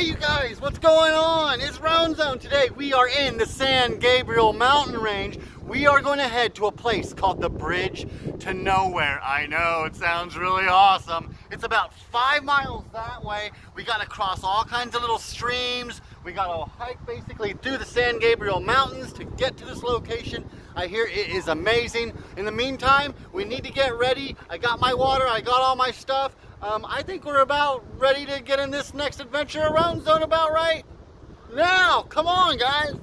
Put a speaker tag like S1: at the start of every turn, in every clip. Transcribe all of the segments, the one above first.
S1: Hey you guys, what's going on? It's Rone Zone. Today we are in the San Gabriel mountain range. We are going to head to a place called the Bridge to Nowhere. I know, it sounds really awesome. It's about five miles that way. We got to cross all kinds of little streams. We got to hike basically through the San Gabriel Mountains to get to this location. I hear it is amazing. In the meantime, we need to get ready. I got my water, I got all my stuff. Um, I think we're about ready to get in this next adventure around zone about right now. Come on, guys.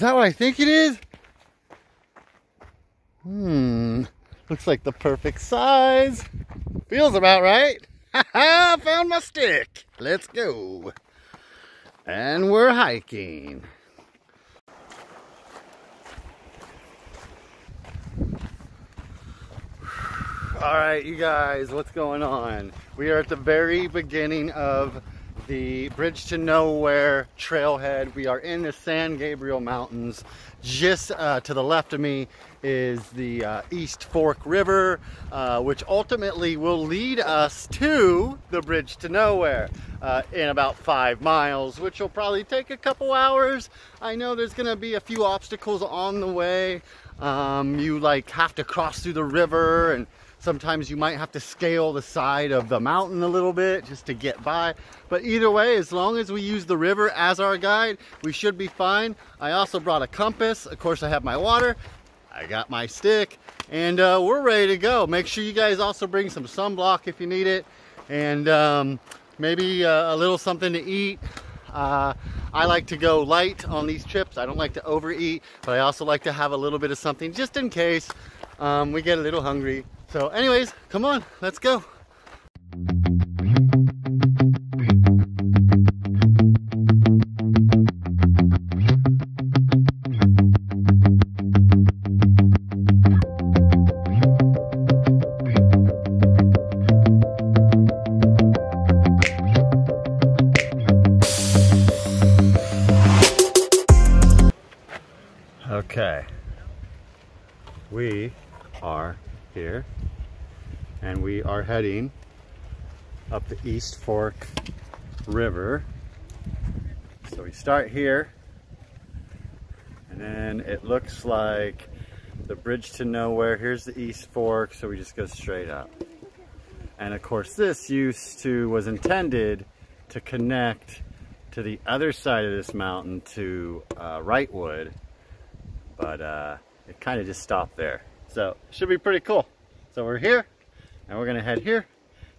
S1: Is that what I think it is? Hmm, looks like the perfect size. Feels about right. Ha found my stick. Let's go. And we're hiking. All right, you guys, what's going on? We are at the very beginning of the Bridge to Nowhere trailhead. We are in the San Gabriel Mountains. Just uh, to the left of me is the uh, East Fork River, uh, which ultimately will lead us to the Bridge to Nowhere uh, in about five miles, which will probably take a couple hours. I know there's gonna be a few obstacles on the way. Um, you like have to cross through the river and Sometimes you might have to scale the side of the mountain a little bit just to get by. But either way, as long as we use the river as our guide, we should be fine. I also brought a compass. Of course, I have my water. I got my stick and uh, we're ready to go. Make sure you guys also bring some sunblock if you need it and um, maybe uh, a little something to eat. Uh, I like to go light on these trips. I don't like to overeat, but I also like to have a little bit of something just in case um, we get a little hungry. So anyways, come on, let's go. Heading up the East Fork River. So we start here and then it looks like the bridge to nowhere. Here's the East Fork, so we just go straight up. And of course this used to, was intended to connect to the other side of this mountain to uh, Wrightwood, but uh, it kind of just stopped there. So should be pretty cool. So we're here and we're gonna head here,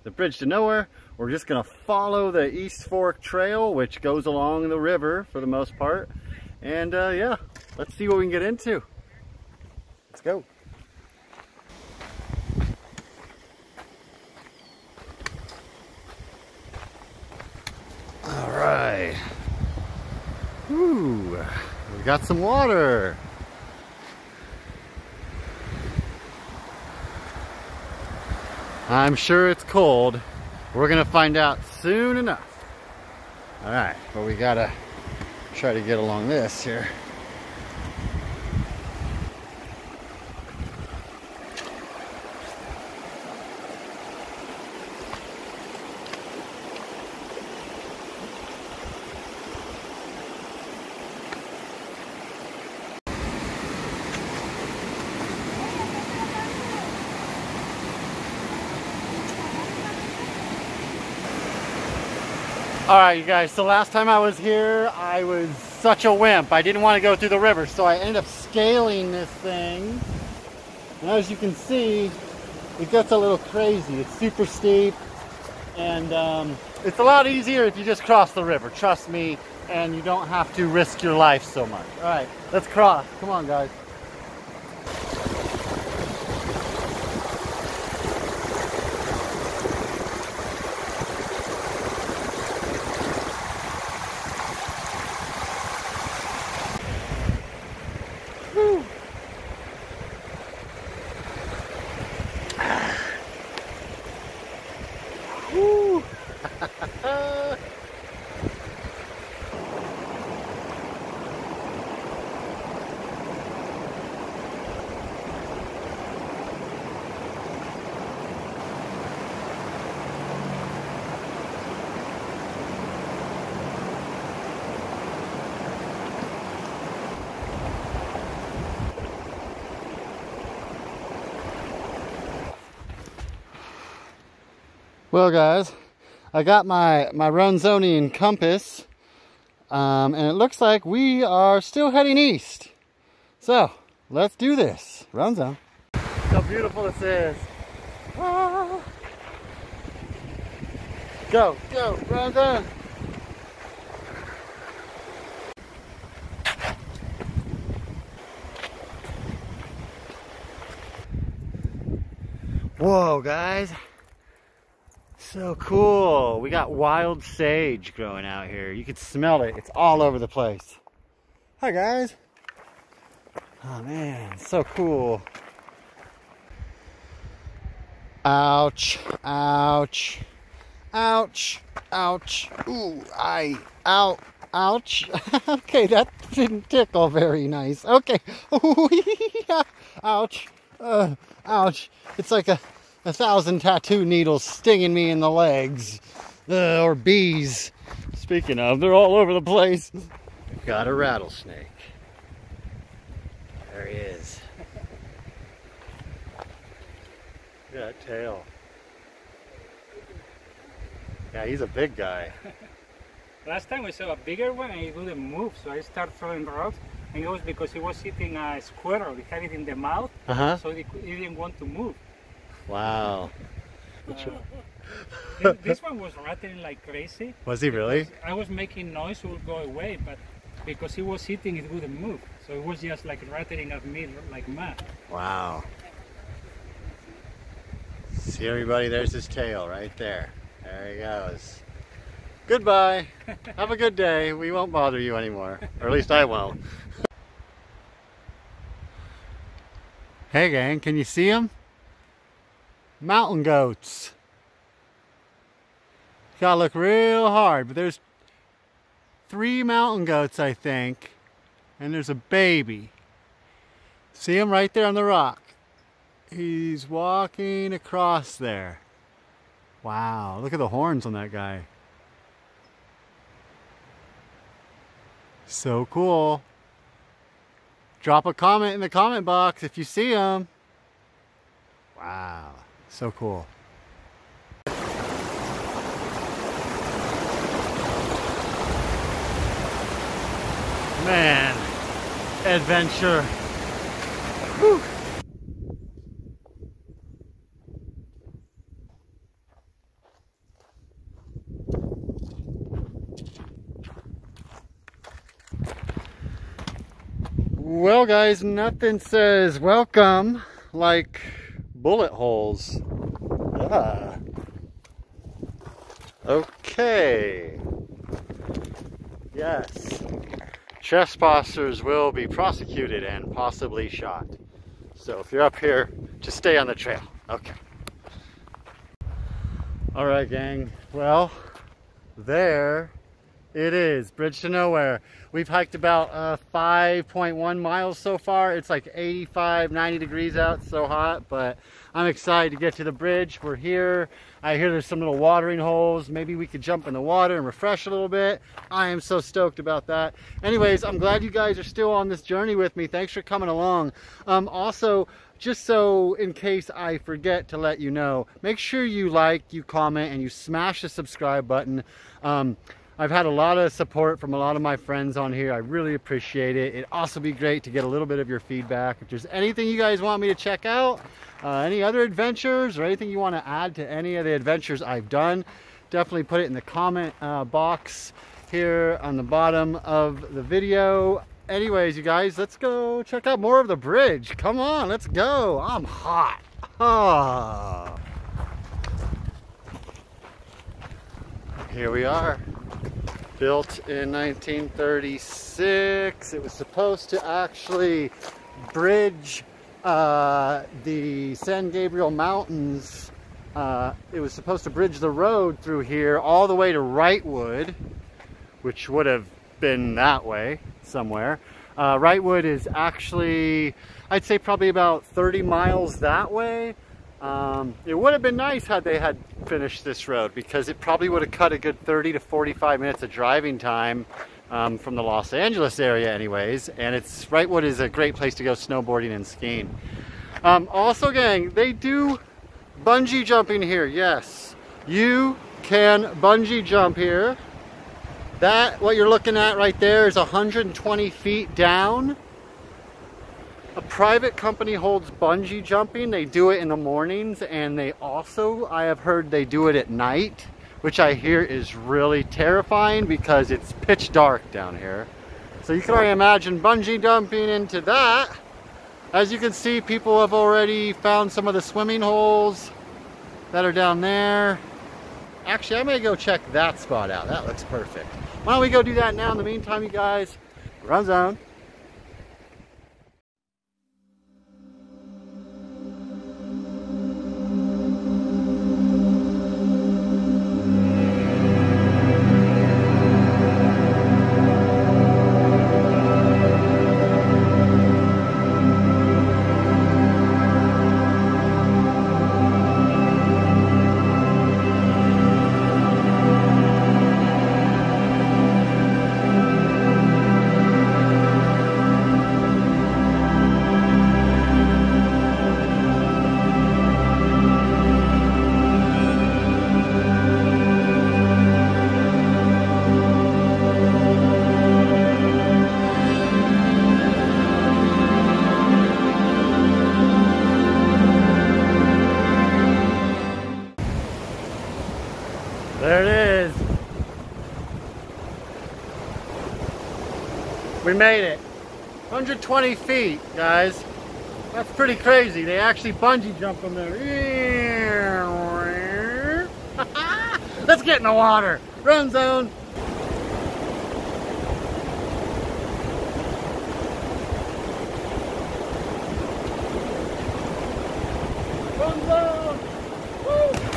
S1: the bridge to nowhere. We're just gonna follow the East Fork Trail, which goes along the river for the most part. And uh, yeah, let's see what we can get into. Let's go. All right. Ooh, we got some water. I'm sure it's cold. We're gonna find out soon enough. All right, but we gotta try to get along this here. All right, you guys, so last time I was here, I was such a wimp. I didn't want to go through the river, so I ended up scaling this thing. And as you can see, it gets a little crazy. It's super steep, and um, it's a lot easier if you just cross the river, trust me, and you don't have to risk your life so much. All right, let's cross. Come on, guys. Well, guys, I got my, my Runzonian compass, um, and it looks like we are still heading east. So, let's do this. Runzone. How beautiful this is. Ah. Go, go, Runzone. Whoa, guys. So cool. We got wild sage growing out here. You can smell it. It's all over the place. Hi, guys. Oh, man. So cool. Ouch. Ouch. Ouch. Ouch. Ooh, I. Ow. Ouch. okay, that didn't tickle very nice. Okay. ouch. Uh, ouch. It's like a a thousand tattoo needles stinging me in the legs. Uh, or bees. Speaking of, they're all over the place. We've got a rattlesnake. There he is. Look at that tail. Yeah, he's a big guy.
S2: Last time we saw a bigger one and he wouldn't move, so I started throwing rocks. And it was because he was eating a squirrel. He had it in the mouth, uh -huh. so he, he didn't want to move.
S1: Wow.
S2: Uh, this, one was rattling like crazy.
S1: Was he really?
S2: I was making noise, it would go away, but because he was eating, it wouldn't move. So it was just like rattling at me like mad.
S1: Wow. See everybody, there's his tail right there. There he goes. Goodbye. Have a good day. We won't bother you anymore. Or at least I won't. hey gang, can you see him? Mountain goats. Gotta look real hard, but there's three mountain goats, I think, and there's a baby. See him right there on the rock. He's walking across there. Wow, look at the horns on that guy. So cool. Drop a comment in the comment box if you see him. Wow. So cool. Man, adventure. Whew. Well guys, nothing says welcome like bullet holes. Ah. Okay. Yes. Trespassers will be prosecuted and possibly shot. So if you're up here, just stay on the trail. Okay. All right, gang. Well, there it is, Bridge to Nowhere. We've hiked about uh, 5.1 miles so far. It's like 85, 90 degrees out, so hot, but I'm excited to get to the bridge. We're here. I hear there's some little watering holes. Maybe we could jump in the water and refresh a little bit. I am so stoked about that. Anyways, I'm glad you guys are still on this journey with me. Thanks for coming along. Um, also, just so in case I forget to let you know, make sure you like, you comment, and you smash the subscribe button. Um, I've had a lot of support from a lot of my friends on here. I really appreciate it. It'd also be great to get a little bit of your feedback. If there's anything you guys want me to check out, uh, any other adventures or anything you want to add to any of the adventures I've done, definitely put it in the comment uh, box here on the bottom of the video. Anyways, you guys, let's go check out more of the bridge. Come on, let's go. I'm hot. Ah. Here we are built in 1936. It was supposed to actually bridge uh, the San Gabriel Mountains. Uh, it was supposed to bridge the road through here all the way to Wrightwood, which would have been that way somewhere. Uh, Wrightwood is actually, I'd say probably about 30 miles that way. Um, it would have been nice had they had finished this road because it probably would have cut a good 30 to 45 minutes of driving time um, from the Los Angeles area anyways. And it's Wrightwood is a great place to go snowboarding and skiing. Um, also gang, they do bungee jumping here, yes. You can bungee jump here. That, what you're looking at right there is 120 feet down. A private company holds bungee jumping. They do it in the mornings and they also, I have heard they do it at night, which I hear is really terrifying because it's pitch dark down here. So you can already imagine bungee jumping into that. As you can see, people have already found some of the swimming holes that are down there. Actually, I may go check that spot out. That looks perfect. Why don't we go do that now? In the meantime, you guys, run zone. We made it. 120 feet, guys. That's pretty crazy. They actually bungee jump from there. Let's get in the water. Run zone. Run zone. Woo.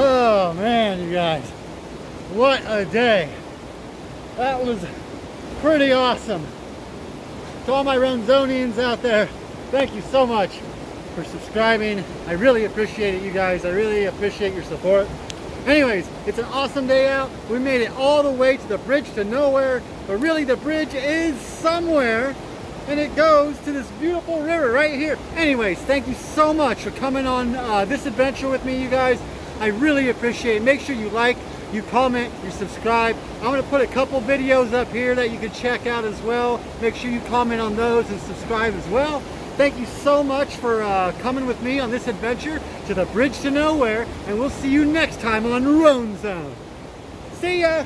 S1: Oh man, you guys, what a day. That was pretty awesome. To all my Runzonians out there, thank you so much for subscribing. I really appreciate it, you guys. I really appreciate your support. Anyways, it's an awesome day out. We made it all the way to the bridge to nowhere, but really the bridge is somewhere and it goes to this beautiful river right here. Anyways, thank you so much for coming on uh, this adventure with me, you guys. I really appreciate it. Make sure you like, you comment, you subscribe. I'm going to put a couple videos up here that you can check out as well. Make sure you comment on those and subscribe as well. Thank you so much for uh, coming with me on this adventure to the bridge to nowhere, and we'll see you next time on Rone Zone. See ya!